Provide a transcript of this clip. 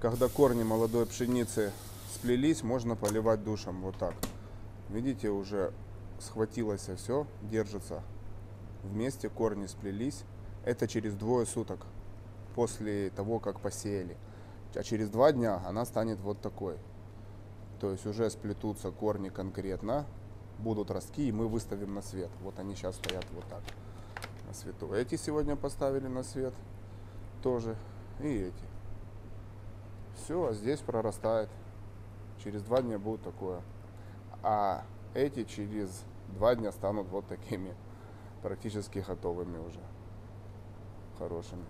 когда корни молодой пшеницы сплелись, можно поливать душем вот так. Видите, уже схватилось все, держится вместе, корни сплелись. Это через двое суток после того, как посеяли. А через два дня она станет вот такой. То есть уже сплетутся корни конкретно, будут ростки, и мы выставим на свет. Вот они сейчас стоят вот так на свету. Эти сегодня поставили на свет тоже. И эти. Все, а здесь прорастает. Через два дня будет такое. А эти через два дня станут вот такими практически готовыми уже. Хорошими.